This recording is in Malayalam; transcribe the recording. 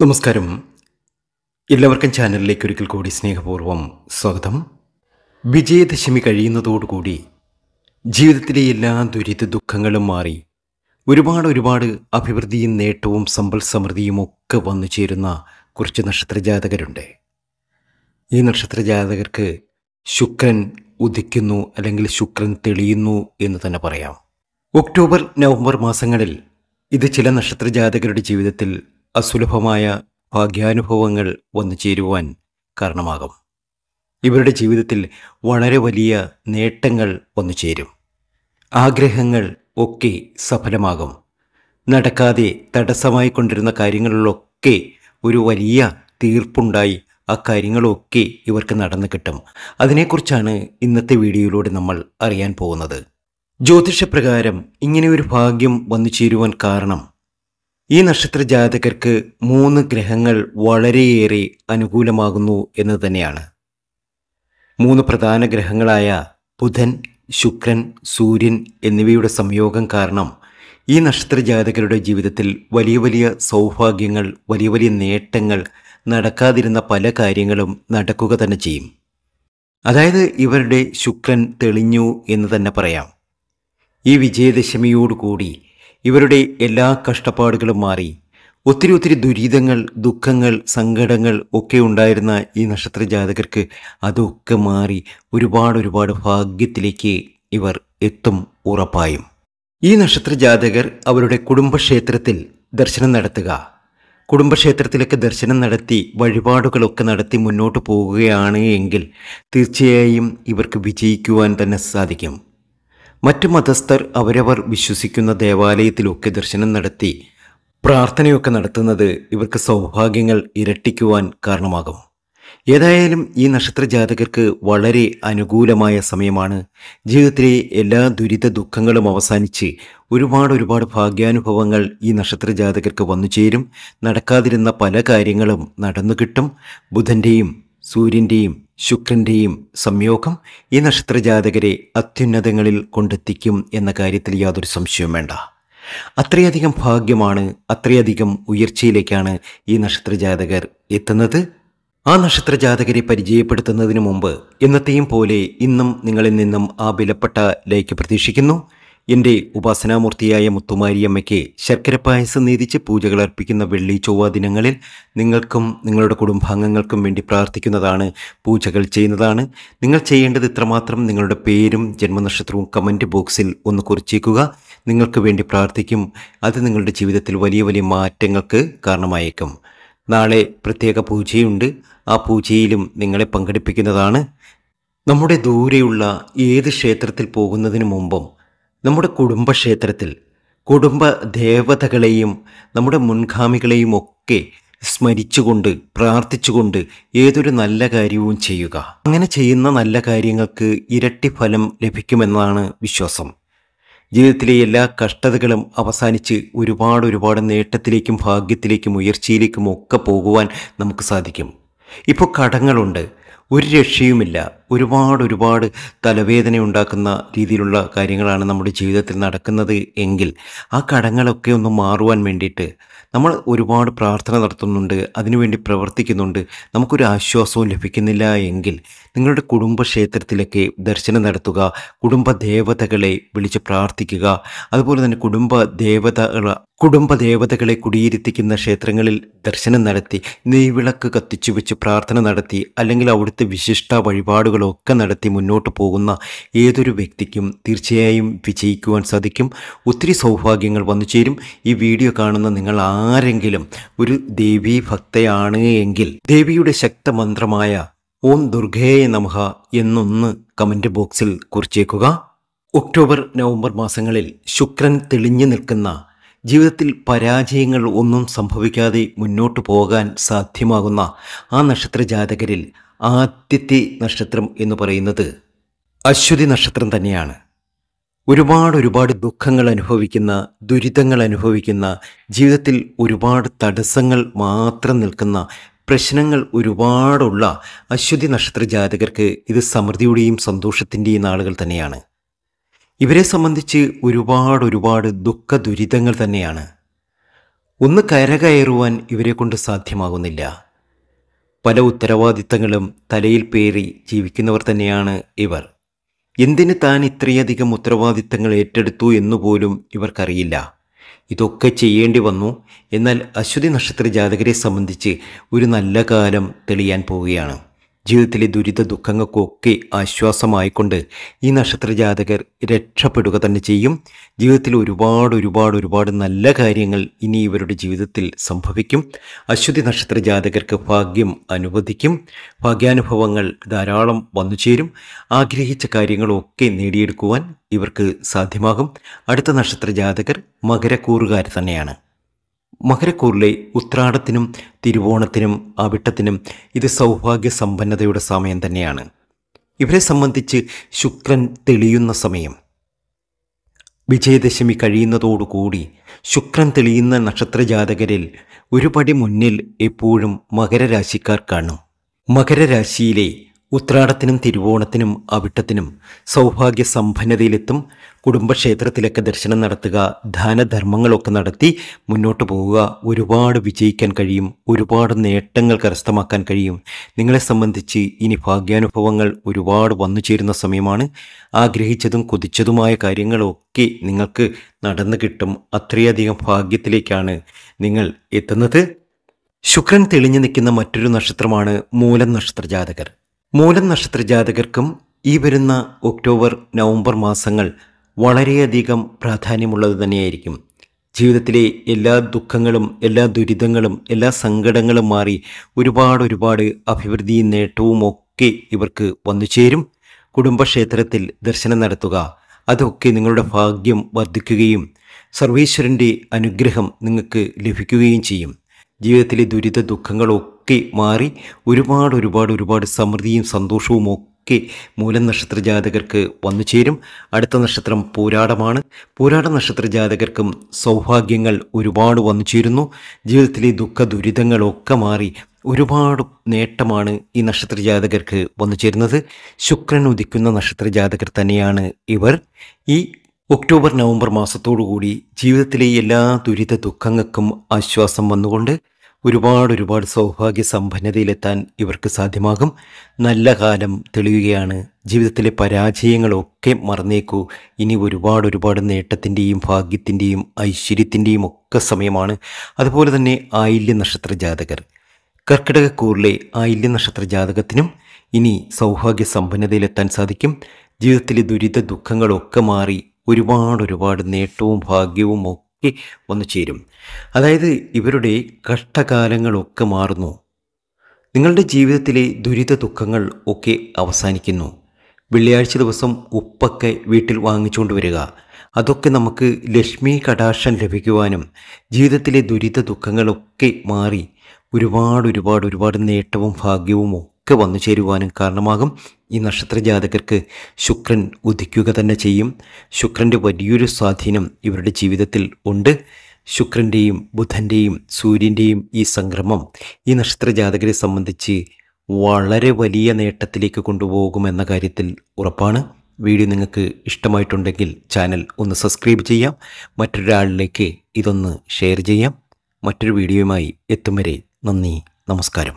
നമസ്കാരം. എല്ലാവർക്കും ചാനലിലേക്ക് ഒരിക്കൽ കൂടി സ്നേഹപൂർവം സ്വാഗതം. വിജയദശമി കഴിയുന്നതോടുകൂടി ജീവിതത്തിലെ എല്ലാ ദുരിത ദുഃഖങ്ങളും മാറി ഒരുപാട് ഒരുപാട് അഭിവൃദ്ധിയും നേട്ടവും സമ്പൽ സമൃദ്ധിയും ഒക്കെ വന്നു ചേരുന്ന കുറച്ച് നക്ഷത്രജാതകരുണ്ട് ഈ നക്ഷത്രജാതകർക്ക് ശുക്രൻ ഉദിക്കുന്നു അല്ലെങ്കിൽ ശുക്രൻ തെളിയുന്നു എന്ന് തന്നെ പറയാം. ഒക്ടോബർ നവംബർ മാസങ്ങളിൽ ഇത് ചില നക്ഷത്രജാതകരുടെ ജീവിതത്തിൽ അസുലഭമായ ഭാഗ്യാനുഭവങ്ങൾ വന്നു ചേരുവാൻ കാരണമാകും. ഇവരുടെ ജീവിതത്തിൽ വളരെ വലിയ നേട്ടങ്ങൾ വന്നു ചേരും. ആഗ്രഹങ്ങൾ ഒക്കെ സഫലമാകും. നടക്കാതെ തടസ്സമായി കൊണ്ടിരുന്ന കാര്യങ്ങളിലൊക്കെ ഒരു വലിയ തീർപ്പുണ്ടായി ആ കാര്യങ്ങളൊക്കെ ഇവർക്ക് നടന്നു കിട്ടും. അതിനെക്കുറിച്ചാണ് ഇന്നത്തെ വീഡിയോയിലൂടെ നമ്മൾ അറിയാൻ പോകുന്നത്. ജ്യോതിഷപ്രകാരം ഇങ്ങനെ ഒരു ഭാഗ്യം വന്നു ചേരുവാൻ കാരണം ഈ നക്ഷത്ര ജാതകർക്ക് മൂന്ന് ഗ്രഹങ്ങൾ വളരെയേറെ അനുകൂലമാകുന്നു എന്ന് തന്നെയാണ്. മൂന്ന് പ്രധാന ഗ്രഹങ്ങളായ ബുധൻ ശുക്രൻ സൂര്യൻ എന്നിവയുടെ സംയോഗം കാരണം ഈ നക്ഷത്ര ജാതകരുടെ ജീവിതത്തിൽ വലിയ വലിയ സൗഭാഗ്യങ്ങൾ വലിയ വലിയ നേട്ടങ്ങൾ നടക്കാതിരുന്ന പല കാര്യങ്ങളും നടക്കുക തന്നെ ചെയ്യും. അതായത് ഇവരുടെ ശുക്രൻ തെളിഞ്ഞു എന്ന് തന്നെ പറയാം. ഈ വിജയദശമിയോടുകൂടി ഇവരുടെ എല്ലാ കഷ്ടപ്പാടുകളും മാറി. ഒത്തിരി ഒത്തിരി ദുരിതങ്ങൾ ദുഃഖങ്ങൾ സങ്കടങ്ങൾ ഒക്കെ ഉണ്ടായിരുന്ന ഈ നക്ഷത്ര ജാതകർക്ക് അതൊക്കെ മാറി ഒരുപാട് ഒരുപാട് ഭാഗ്യത്തിലേക്ക് ഇവർ എത്തും ഉറപ്പായും. ഈ നക്ഷത്ര ജാതകർ അവരുടെ കുടുംബക്ഷേത്രത്തിൽ ദർശനം നടത്തുക. കുടുംബക്ഷേത്രത്തിലൊക്കെ ദർശനം നടത്തി വഴിപാടുകളൊക്കെ നടത്തി മുന്നോട്ട് പോകുകയാണ് എങ്കിൽ തീർച്ചയായും ഇവർക്ക് വിജയിക്കുവാൻ തന്നെ സാധിക്കും. മറ്റു മതസ്ഥർ അവരവർ വിശ്വസിക്കുന്ന ദേവാലയത്തിലൊക്കെ ദർശനം നടത്തി. പ്രാർത്ഥനയൊക്കെ നടത്തുന്നത് ഇവർക്ക് സൗഭാഗ്യങ്ങൾ ഇരട്ടിക്കുവാൻ കാരണമാകും. ഏതായാലും ഈ നക്ഷത്ര ജാതകർക്ക് വളരെ അനുകൂലമായ സമയമാണ്. ജീവിതത്തിലെ എല്ലാ ദുരിത ദുഃഖങ്ങളും അവസാനിച്ച് ഒരുപാട് ഒരുപാട് ഭാഗ്യാനുഭവങ്ങൾ ഈ നക്ഷത്ര ജാതകർക്ക് വന്നു ചേരും നടക്കാതിരുന്ന പല കാര്യങ്ങളും നടന്നു കിട്ടും ബുധന്റെയും സൂര്യന്റെയും ശുക്രന്റെയും സംയോഗം ഈ നക്ഷത്രജാതകരെ അത്യുന്നതങ്ങളിൽ കൊണ്ടെത്തിക്കും എന്ന കാര്യത്തിൽ യാതൊരു സംശയവും വേണ്ട. അത്രയധികം ഭാഗ്യമാണ് അത്രയധികം ഉയർച്ചയിലേക്കാണ് ഈ നക്ഷത്രജാതകർ എത്തുന്നത്. ആ നക്ഷത്ര ജാതകരെ പരിചയപ്പെടുത്തുന്നതിന് മുമ്പ് എന്നത്തെയും പോലെ ഇന്നും നിങ്ങളിൽ നിന്നും ആ വിലപ്പെട്ട ലൈക്ക് പ്രതീക്ഷിക്കുന്നു. എന്റെ ഉപാസനാമൂർത്തിയായ മുത്തുമാരിയമ്മയ്ക്ക് ശർക്കര പായസം നീതിച്ച് പൂജകൾ അർപ്പിക്കുന്ന വെള്ളി ചൊവ്വ ദിനങ്ങളിൽ നിങ്ങൾക്കും നിങ്ങളുടെ കുടുംബാംഗങ്ങൾക്കും വേണ്ടി പ്രാർത്ഥിക്കുന്നതാണ് പൂജകൾ ചെയ്യുന്നതാണ്. നിങ്ങൾ ചെയ്യേണ്ടത് ഇത്രമാത്രം നിങ്ങളുടെ പേരും ജന്മനക്ഷത്രവും കമന്റ് ബോക്സിൽ ഒന്ന് കുറിച്ചേക്കുക. നിങ്ങൾക്ക് വേണ്ടി പ്രാർത്ഥിക്കും. അത് നിങ്ങളുടെ ജീവിതത്തിൽ വലിയ വലിയ മാറ്റങ്ങൾക്ക് കാരണമായേക്കും. നാളെ പ്രത്യേക പൂജയുണ്ട്. ആ പൂജയിലും നിങ്ങളെ പങ്കെടുപ്പിക്കുന്നതാണ്. നമ്മുടെ ദൂരെയുള്ള ഏത് ക്ഷേത്രത്തിൽ പോകുന്നതിന് മുമ്പും നമ്മുടെ കുടുംബക്ഷേത്രത്തിൽ കുടുംബ ദേവതകളെയും നമ്മുടെ മുൻഗാമികളെയും ഒക്കെ സ്മരിച്ചുകൊണ്ട് പ്രാർത്ഥിച്ചുകൊണ്ട് ഏതൊരു നല്ല കാര്യവും ചെയ്യുക. അങ്ങനെ ചെയ്യുന്ന നല്ല കാര്യങ്ങൾക്ക് ഇരട്ടി ഫലം ലഭിക്കുമെന്നാണ് വിശ്വാസം. ജീവിതത്തിലെ എല്ലാ കഷ്ടതകളും അവസാനിച്ച് ഒരുപാട് ഒരുപാട് നേട്ടത്തിലേക്കും ഭാഗ്യത്തിലേക്കും ഉയർച്ചയിലേക്കും ഒക്കെ പോകുവാൻ നമുക്ക് സാധിക്കും. ഇപ്പോൾ കടങ്ങളുണ്ട്. ഒരു രക്ഷയുമില്ല. ഒരുപാട് ഒരുപാട് തലവേദന ഉണ്ടാക്കുന്ന രീതിയിലുള്ള കാര്യങ്ങളാണ് നമ്മുടെ ജീവിതത്തിൽ നടക്കുന്നത് എങ്കിൽ ആ കടങ്ങളൊക്കെ ഒന്ന് മാറുവാൻ വേണ്ടിയിട്ട് നമ്മൾ ഒരുപാട് പ്രാർത്ഥന നടത്തുന്നുണ്ട് അതിനുവേണ്ടി പ്രവർത്തിക്കുന്നുണ്ട്. നമുക്കൊരു ആശ്വാസവും ലഭിക്കുന്നില്ല എങ്കിൽ നിങ്ങളുടെ കുടുംബക്ഷേത്രത്തിലൊക്കെ ദർശനം നടത്തുക കുടുംബ ദേവതകളെ വിളിച്ച് പ്രാർത്ഥിക്കുക അതുപോലെ തന്നെ കുടുംബ ദേവതകൾ കുടുംബ ദേവതകളെ കുടിയിരുത്തിക്കുന്ന ക്ഷേത്രങ്ങളിൽ ദർശനം നടത്തി നെയ്വിളക്ക് കത്തിച്ചു വെച്ച് പ്രാർത്ഥന നടത്തി അല്ലെങ്കിൽ അവിടുത്തെ വിശിഷ്ട വഴിപാടുകളൊക്കെ നടത്തി മുന്നോട്ട് പോകുന്ന ഏതൊരു വ്യക്തിക്കും തീർച്ചയായും വിജയിക്കുവാൻ സാധിക്കും. ഒത്തിരി സൗഭാഗ്യങ്ങൾ വന്നു ചേരും. ഈ വീഡിയോ കാണുന്ന നിങ്ങൾ ആരെങ്കിലും ഒരു ദേവീ ഭക്തയാണ് എങ്കിൽ ദേവിയുടെ ശക്തമന്ത്രമായ ഓം ദുർഗയെ നമഃ എന്നൊന്ന് കമന്റ് ബോക്സിൽ കുറിച്ചേക്കുക. ഒക്ടോബർ നവംബർ മാസങ്ങളിൽ ശുക്രൻ തെളിഞ്ഞു നിൽക്കുന്ന ജീവിതത്തിൽ പരാജയങ്ങൾ ഒന്നും സംഭവിക്കാതെ മുന്നോട്ട് പോകാൻ സാധ്യമാകുന്ന ആ നക്ഷത്ര ജാതകരിൽ ആദ്യത്തെ നക്ഷത്രം എന്ന് പറയുന്നത് അശ്വതി നക്ഷത്രം തന്നെയാണ്. ഒരുപാട് ഒരുപാട് ദുഃഖങ്ങൾ അനുഭവിക്കുന്ന ദുരിതങ്ങൾ അനുഭവിക്കുന്ന ജീവിതത്തിൽ ഒരുപാട് തടസ്സങ്ങൾ മാത്രം നിൽക്കുന്ന പ്രശ്നങ്ങൾ ഒരുപാടുള്ള അശ്വതി നക്ഷത്ര ജാതകർക്ക് ഇത് സമൃദ്ധിയുടെയും സന്തോഷത്തിന്റെയും നാളുകൾ തന്നെയാണ്. ഇവരെ സംബന്ധിച്ച് ഒരുപാട് ഒരുപാട് ദുഃഖ ദുരിതങ്ങൾ തന്നെയാണ്. ഒന്ന് കരകയറുവാൻ ഇവരെ കൊണ്ട് സാധ്യമാകുന്നില്ല. പല ഉത്തരവാദിത്തങ്ങളും തലയിൽ പേറി ജീവിക്കുന്നവർ തന്നെയാണ് ഇവർ. എന്തിന് താൻ ഇത്രയധികം ഉത്തരവാദിത്തങ്ങൾ ഏറ്റെടുത്തു എന്നുപോലും ഇവർക്കറിയില്ല. ഇതൊക്കെ ചെയ്യേണ്ടി വന്നു. എന്നാൽ അശ്വതി നക്ഷത്ര ജാതകരെ സംബന്ധിച്ച് ഒരു നല്ല കാലം തെളിയാൻ പോവുകയാണ്. ജീവിതത്തിലെ ദുരിത ദുഃഖങ്ങൾക്കൊക്കെ ആശ്വാസമായിക്കൊണ്ട് ഈ നക്ഷത്ര ജാതകർ രക്ഷപ്പെടുക തന്നെ ചെയ്യും. ജീവിതത്തിൽ ഒരുപാട് ഒരുപാട് ഒരുപാട് നല്ല കാര്യങ്ങൾ ഇനി ഇവരുടെ ജീവിതത്തിൽ സംഭവിക്കും. അശ്വതി നക്ഷത്ര ജാതകർക്ക് ഭാഗ്യം അനുവദിക്കും. ഭാഗ്യാനുഭവങ്ങൾ ധാരാളം വന്നു ചേരും. ആഗ്രഹിച്ച കാര്യങ്ങളൊക്കെ നേടിയെടുക്കുവാൻ ഇവർക്ക് സാധ്യമാകും. അടുത്ത നക്ഷത്ര ജാതകർ മകരക്കൂറുകാർ തന്നെയാണ്. മകരക്കൂറിലെ ഉത്രാടത്തിനും തിരുവോണത്തിനും അവിട്ടത്തിനും ഇത് സൗഭാഗ്യ സമ്പന്നതയുടെ സമയം തന്നെയാണ്. ഇവരെ സംബന്ധിച്ച് ശുക്രൻ തെളിയുന്ന സമയം. വിജയദശമി കഴിയുന്നതോടുകൂടി ശുക്രൻ തെളിയുന്ന നക്ഷത്രജാതകരിൽ ഒരുപടി മുന്നിൽ എപ്പോഴും മകരരാശിക്കാർ കാണും. മകരരാശിയിലെ ഉത്രാടത്തിനും തിരുവോണത്തിനും അവിട്ടത്തിനും സൗഭാഗ്യ സമ്പന്നതയിലെത്തും കുടുംബക്ഷേത്രത്തിലൊക്കെ ദർശനം നടത്തുക ദാനധർമ്മങ്ങളൊക്കെ നടത്തി മുന്നോട്ട് പോവുക ഒരുപാട് വിജയിക്കാൻ കഴിയും ഒരുപാട് നേട്ടങ്ങൾ കരസ്ഥമാക്കാൻ കഴിയും. നിങ്ങളെ സംബന്ധിച്ച് ഇനി ഭാഗ്യാനുഭവങ്ങൾ ഒരുപാട് വന്നു ചേരുന്ന സമയമാണ്. ആഗ്രഹിച്ചതും കൊതിച്ചതുമായ കാര്യങ്ങളൊക്കെ നിങ്ങൾക്ക് നടന്നു കിട്ടും. അത്രയധികം ഭാഗ്യത്തിലേക്കാണ് നിങ്ങൾ എത്തുന്നത്. ശുക്രൻ തെളിഞ്ഞു നിൽക്കുന്ന മറ്റൊരു നക്ഷത്രമാണ് മൂലം നക്ഷത്ര ജാതകർ മൂലം നക്ഷത്ര ജാതകർക്കും ഈ വരുന്ന ഒക്ടോബർ നവംബർ മാസങ്ങൾ വളരെയധികം പ്രാധാന്യമുള്ളത് തന്നെയായിരിക്കും. ജീവിതത്തിലെ എല്ലാ ദുഃഖങ്ങളും എല്ലാ ദുരിതങ്ങളും എല്ലാ സങ്കടങ്ങളും മാറി ഒരുപാട് ഒരുപാട് അഭിവൃദ്ധിയും നേട്ടവും ഒക്കെ ഇവർക്ക് വന്നു ചേരും. കുടുംബക്ഷേത്രത്തിൽ ദർശനം നടത്തുക അതൊക്കെ നിങ്ങളുടെ ഭാഗ്യം വർദ്ധിക്കുകയും സർവീശ്വരന്റെ അനുഗ്രഹം നിങ്ങൾക്ക് ലഭിക്കുകയും ചെയ്യും. ജീവിതത്തിലെ ദുരിത ദുഃഖങ്ങളൊക്കെ മാറി ഒരുപാട് ഒരുപാട് ഒരുപാട് സമൃദ്ധിയും സന്തോഷവും ഒക്കെ മൂലം നക്ഷത്ര ജാതകർക്ക് വന്നു ചേരും. അടുത്ത നക്ഷത്രം പോരാടമാണ്. പോരാട നക്ഷത്ര ജാതകർക്കും സൗഭാഗ്യങ്ങൾ ഒരുപാട് വന്നു ചേരുന്നു. ജീവിതത്തിലെ ദുഃഖ ദുരിതങ്ങളൊക്കെ മാറി ഒരുപാട് നേട്ടമാണ് ഈ നക്ഷത്ര ജാതകർക്ക് വന്നു ചേരുന്നത്. ശുക്രൻ ഉദിക്കുന്ന നക്ഷത്ര ജാതകർ തന്നെയാണ് ഇവർ. ഈ ഒക്ടോബർ നവംബർ മാസത്തോടുകൂടി ജീവിതത്തിലെ എല്ലാ ദുരിത ദുഃഖങ്ങൾക്കും ആശ്വാസം വന്നുകൊണ്ട് ഒരുപാട് ഒരുപാട് സൗഭാഗ്യ സമ്പന്നതയിലെത്താൻ ഇവർക്ക് സാധ്യമാകും. നല്ല കാലം തെളിയുകയാണ്. ജീവിതത്തിലെ പരാജയങ്ങളൊക്കെ മറന്നേക്കൂ. ഇനി ഒരുപാട് ഒരുപാട് നേട്ടത്തിന്റെയും ഭാഗ്യത്തിന്റെയും ഐശ്വര്യത്തിന്റെയും ഒക്കെ സമയമാണ്. അതുപോലെ തന്നെ ആയില്യ നക്ഷത്ര ജാതകർ. കർക്കിടകക്കൂറിലെ ആയില്യ നക്ഷത്ര ജാതകത്തിനും ഇനി സൗഭാഗ്യ സമ്പന്നതയിലെത്താൻ സാധിക്കും. ജീവിതത്തിലെ ദുരിത ദുഃഖങ്ങളൊക്കെ മാറി ഒരുപാട് ഒരുപാട് നേട്ടവും ഭാഗ്യവും ഒക്കെ വന്നു ചേരും. അതായത് ഇവരുടെ കഷ്ടകാലങ്ങളൊക്കെ മാറുന്നു. നിങ്ങളുടെ ജീവിതത്തിലെ ദുരിത ദുഃഖങ്ങൾ ഒക്കെ അവസാനിക്കുന്നു. വെള്ളിയാഴ്ച ദിവസം ഉപ്പൊക്കെ വീട്ടിൽ വാങ്ങിച്ചുകൊണ്ട് വരിക. അതൊക്കെ നമുക്ക് ലക്ഷ്മി കടാക്ഷം ലഭിക്കുവാനും ജീവിതത്തിലെ ദുരിത ദുഃഖങ്ങളൊക്കെ മാറി ഒരുപാട് ഒരുപാട് ഒരുപാട് നേട്ടവും ഭാഗ്യവും ഒക്കെ വന്നു ചേരുവാനും കാരണമാകും. ഈ നക്ഷത്ര ജാതകർക്ക് ശുക്രൻ ഉദിക്കുക തന്നെ ചെയ്യും. ശുക്രന്റെ വലിയൊരു സ്വാധീനം ഇവരുടെ ജീവിതത്തിൽ ഉണ്ട്. ശുക്രന്റെയും ബുധന്റെയും സൂര്യന്റെയും ഈ സംക്രമം ഈ നക്ഷത്ര ജാതകരെ സംബന്ധിച്ച് വളരെ വലിയ നേട്ടത്തിലേക്ക് കൊണ്ടുപോകുമെന്ന കാര്യത്തിൽ ഉറപ്പാണ്. വീഡിയോ നിങ്ങൾക്ക് ഇഷ്ടമായിട്ടുണ്ടെങ്കിൽ ചാനൽ ഒന്ന് സബ്സ്ക്രൈബ് ചെയ്യാം. മറ്റൊരാളിലേക്ക് ഇതൊന്ന് ഷെയർ ചെയ്യാം. മറ്റൊരു വീഡിയോയുമായി എത്തും വരെ നന്ദി നമസ്കാരം.